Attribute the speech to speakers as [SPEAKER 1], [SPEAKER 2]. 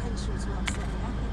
[SPEAKER 1] attention to what's going on.